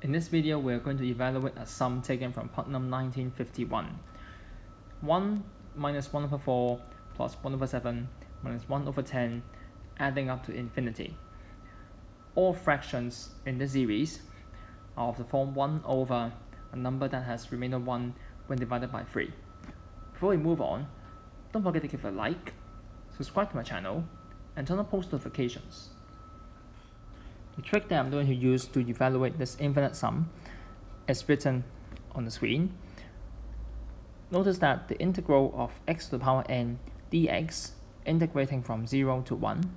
In this video, we are going to evaluate a sum taken from Putnam 1951. 1 minus 1 over 4 plus 1 over 7 minus 1 over 10 adding up to infinity. All fractions in this series are of the form 1 over a number that has remainder 1 when divided by 3. Before we move on, don't forget to give a like, subscribe to my channel, and turn on post notifications. The trick that I'm going to use to evaluate this infinite sum is written on the screen. Notice that the integral of x to the power n dx integrating from 0 to 1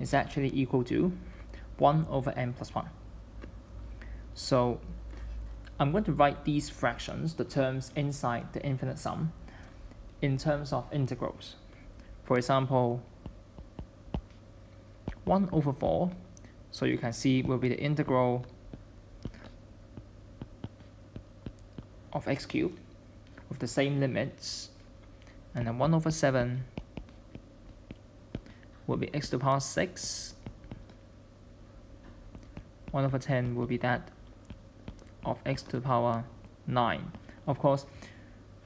is actually equal to 1 over n plus 1. So I'm going to write these fractions, the terms inside the infinite sum, in terms of integrals. For example, 1 over 4 so you can see will be the integral of x cubed with the same limits. And then 1 over 7 will be x to the power 6. 1 over 10 will be that of x to the power 9. Of course,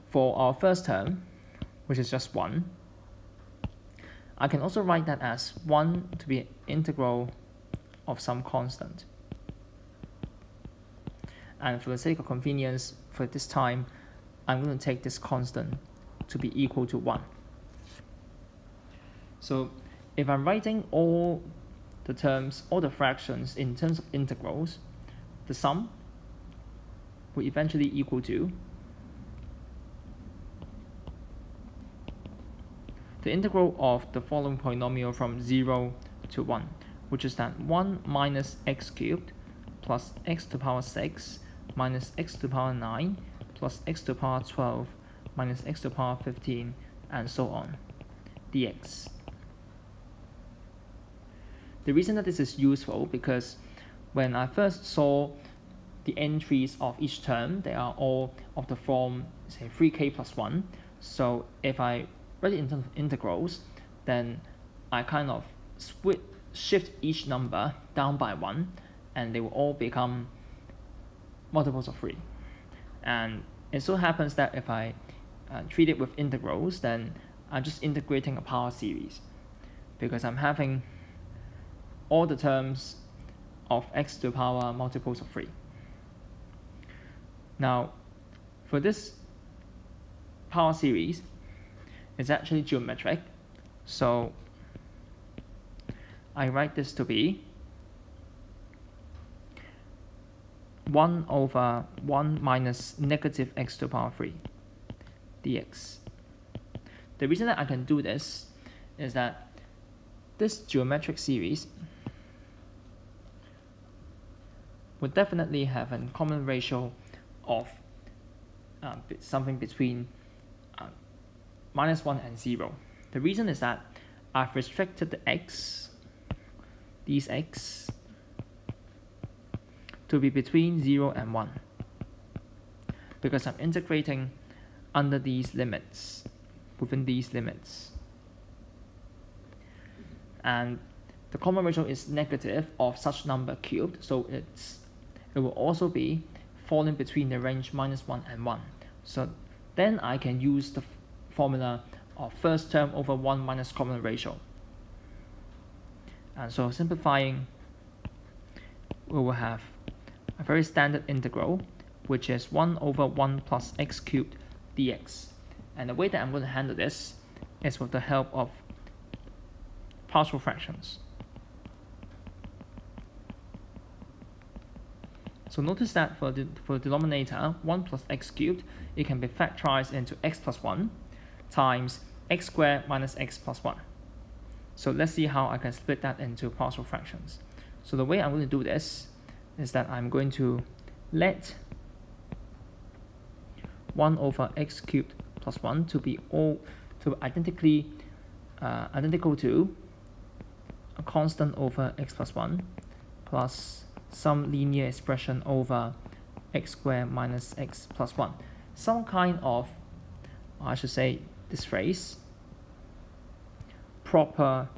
for our first term, which is just 1, I can also write that as 1 to be integral of some constant. And for the sake of convenience, for this time, I'm going to take this constant to be equal to 1. So if I'm writing all the terms, all the fractions in terms of integrals, the sum will eventually equal to the integral of the following polynomial from 0 to 1 which is that 1 minus x cubed plus x to the power 6 minus x to the power 9 plus x to the power 12 minus x to the power 15 and so on dx. The reason that this is useful because when I first saw the entries of each term, they are all of the form say 3k plus 1. So if I write it in terms of integrals, then I kind of split shift each number down by one and they will all become multiples of 3. And it so happens that if I uh, treat it with integrals, then I'm just integrating a power series because I'm having all the terms of x to the power multiples of 3. Now, for this power series, it's actually geometric. So I write this to be 1 over 1 minus negative x to the power 3 dx. The reason that I can do this is that this geometric series would definitely have a common ratio of uh, something between uh, minus 1 and 0. The reason is that I've restricted the x these x to be between 0 and 1 because I'm integrating under these limits, within these limits. And the common ratio is negative of such number cubed, so it's it will also be falling between the range minus 1 and 1. So then I can use the formula of first term over 1 minus common ratio. And so simplifying, we will have a very standard integral, which is 1 over 1 plus x cubed dx. And the way that I'm going to handle this is with the help of partial fractions. So notice that for the, for the denominator, 1 plus x cubed, it can be factorized into x plus 1 times x squared minus x plus 1. So let's see how I can split that into partial fractions. So the way I'm going to do this is that I'm going to let 1 over x cubed plus 1 to be all to identically uh, identical to a constant over x plus 1 plus some linear expression over x squared minus x plus 1. Some kind of, I should say, this phrase proper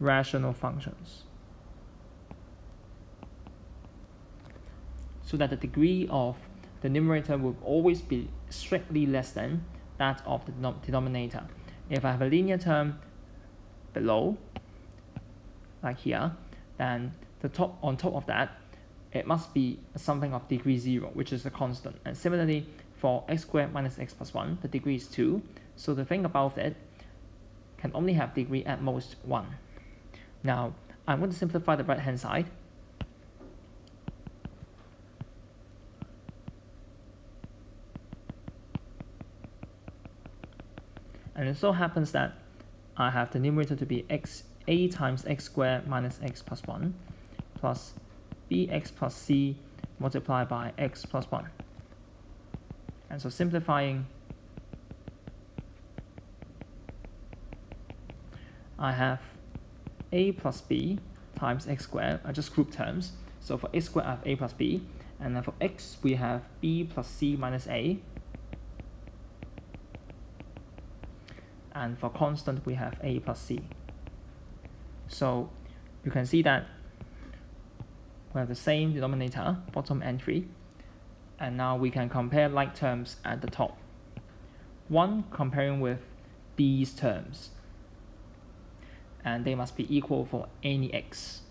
rational functions. so that the degree of the numerator will always be strictly less than that of the denominator. If I have a linear term below, like here, then the top on top of that, it must be something of degree 0, which is a constant. And similarly, for x squared minus x plus 1, the degree is 2. So the thing above it can only have degree at most 1. Now, I'm going to simplify the right hand side And it so happens that I have the numerator to be x a times x squared minus x plus 1 plus bx plus c multiplied by x plus 1. And so simplifying, I have a plus b times x squared, I just group terms. So for x squared I have a plus b, and then for x we have b plus c minus a and for constant we have a plus c. So you can see that we have the same denominator, bottom entry, and now we can compare like terms at the top. One comparing with these terms, and they must be equal for any x.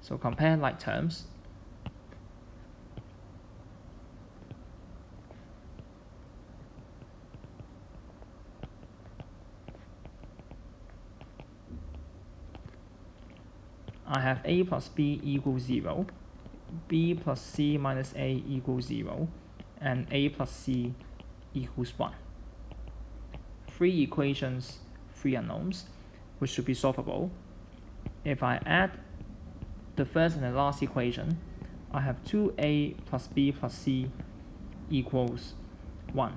So compare like terms, I have a plus b equals 0, b plus c minus a equals 0, and a plus c equals 1. Three equations, three unknowns, which should be solvable. If I add the first and the last equation, I have 2a plus b plus c equals 1.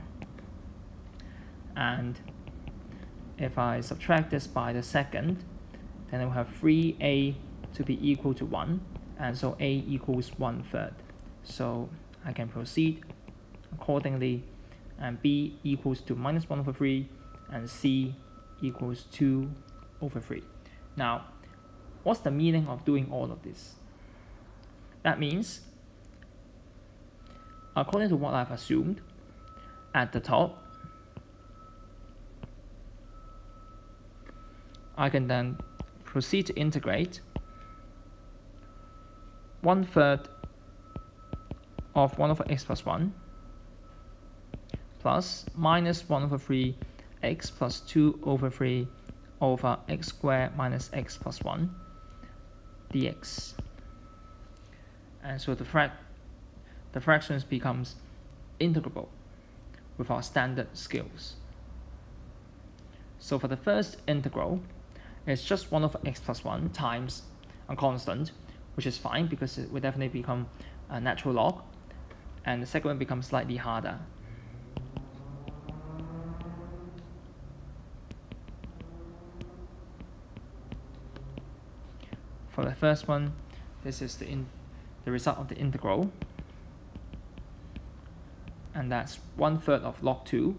And if I subtract this by the second, then I will have 3a to be equal to 1 and so a equals 1 third so I can proceed accordingly and b equals to minus 1 over 3 and c equals 2 over 3 now what's the meaning of doing all of this? That means according to what I've assumed at the top I can then proceed to integrate one third of 1 over x plus 1 plus minus 1 over 3 x plus 2 over 3 over x squared minus x plus 1 dx. And so the, frac the fractions becomes integrable with our standard scales. So for the first integral, it's just 1 over x plus 1 times a constant which is fine because it will definitely become a natural log. And the second one becomes slightly harder. First one, this is the, in, the result of the integral. And that's one third of log 2.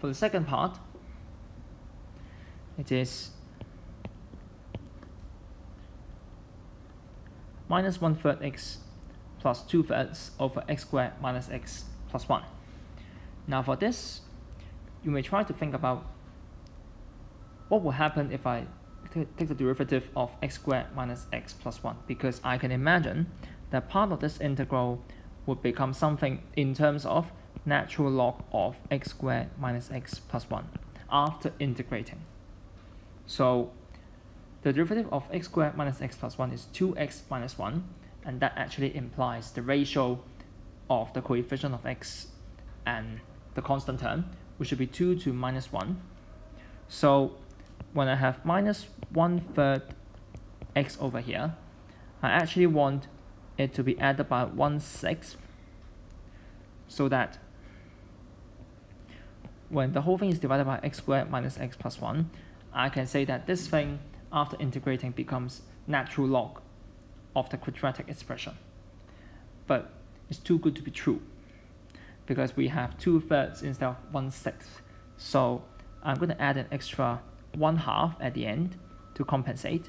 For the second part, it is minus one third x plus 2 thirds over x squared minus x plus 1. Now for this, you may try to think about what will happen if I take the derivative of x squared minus x plus 1 because I can imagine that part of this integral would become something in terms of natural log of x squared minus x plus 1 after integrating. So the derivative of x squared minus x plus 1 is 2x minus 1, and that actually implies the ratio of the coefficient of x and the constant term, which should be 2 to minus 1. So when I have minus 1 third x over here, I actually want it to be added by 1 sixth so that when the whole thing is divided by x squared minus x plus 1, I can say that this thing after integrating becomes natural log of the quadratic expression. But it's too good to be true because we have 2 thirds instead of 1 sixth. So I'm going to add an extra 1 half at the end to compensate.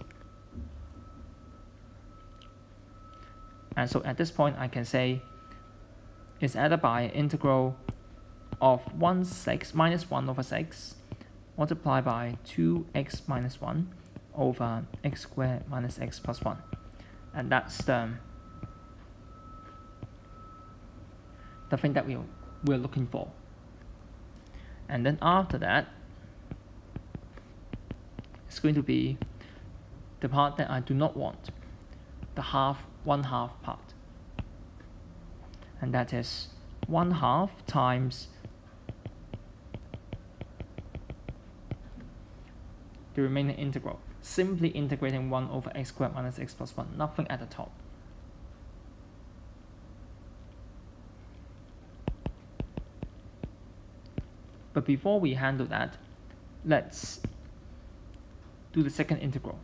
And so at this point, I can say it's added by integral of 1 6 minus 1 over 6 multiplied by 2x minus 1 over x squared minus x plus 1. And that's the, the thing that we, we're looking for. And then after that, going to be the part that I do not want, the half, one half part. And that is 1 half times the remaining integral, simply integrating 1 over x squared minus x plus 1, nothing at the top. But before we handle that, let's do the second integral.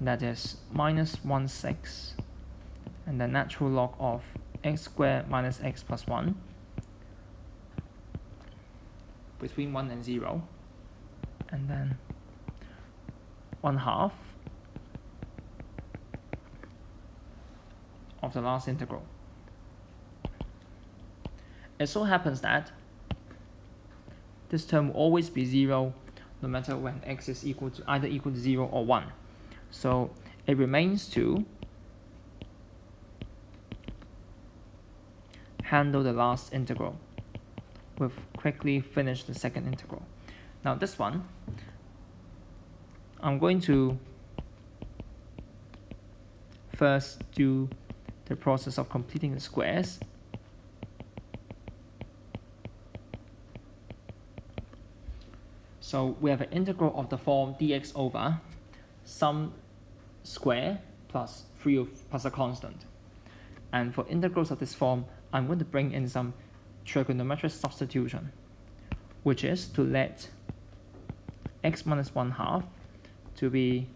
That is minus 1 6 and the natural log of x squared minus x plus 1 between 1 and 0 and then 1 half of the last integral. It so happens that this term will always be 0 no matter when x is equal to either equal to 0 or 1. So it remains to handle the last integral. We've quickly finished the second integral. Now this one, I'm going to first do the process of completing the squares. So we have an integral of the form dx over some square plus 3 of, plus a constant. And for integrals of this form, I'm going to bring in some trigonometric substitution, which is to let x minus 1 half to be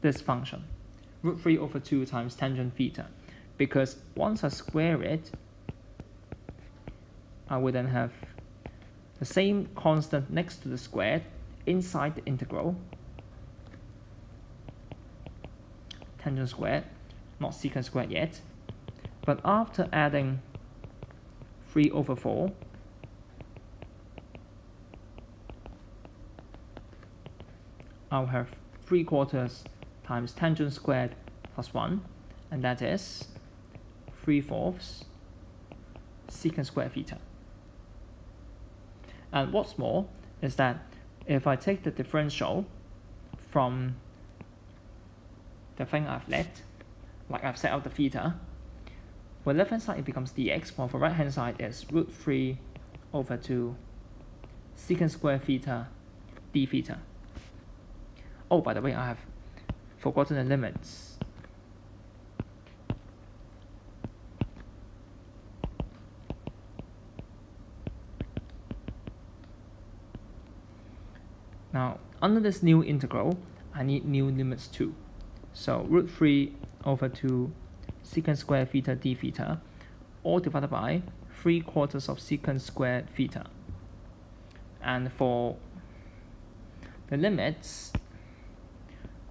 this function, root 3 over 2 times tangent theta. Because once I square it, I will then have the same constant next to the square inside the integral, tangent squared, not secant squared yet, but after adding 3 over 4, I'll have 3 quarters times tangent squared plus 1, and that is 3 fourths secant squared theta. And what's more is that if I take the differential from the thing I've left, like I've set out the theta, for left hand side it becomes dx, while for right hand side it's root 3 over 2 secant square theta d theta. Oh, by the way, I have forgotten the limits. Now, under this new integral, I need new limits too. So root 3 over 2 secant squared theta d theta, all divided by 3 quarters of secant squared theta. And for the limits,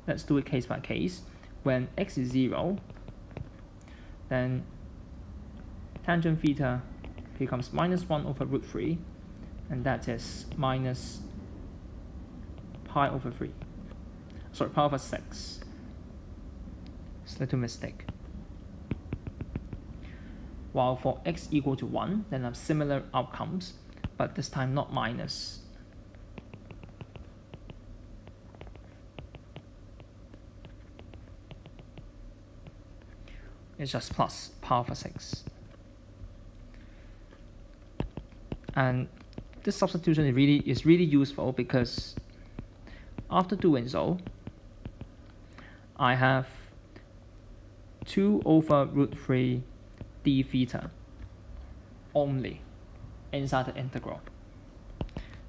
let's do it case by case. When x is 0, then tangent theta becomes minus 1 over root 3, and that is minus pi over 3. Sorry, pi over 6. It's a little mistake while for x equal to 1, then I have similar outcomes, but this time not minus. It's just plus pi over 6. And this substitution really, is really useful because after doing so, I have 2 over root 3 d theta only inside the integral.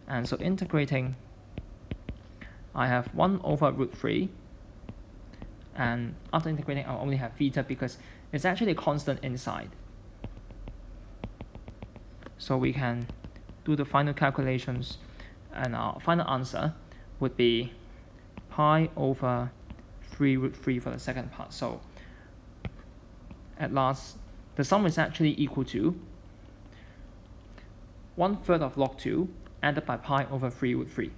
And so integrating, I have 1 over root 3. And after integrating, I'll only have theta because it's actually a constant inside. So we can do the final calculations and our final answer would be pi over 3 root 3 for the second part. So at last, the sum is actually equal to 1 third of log 2 added by pi over 3 root 3.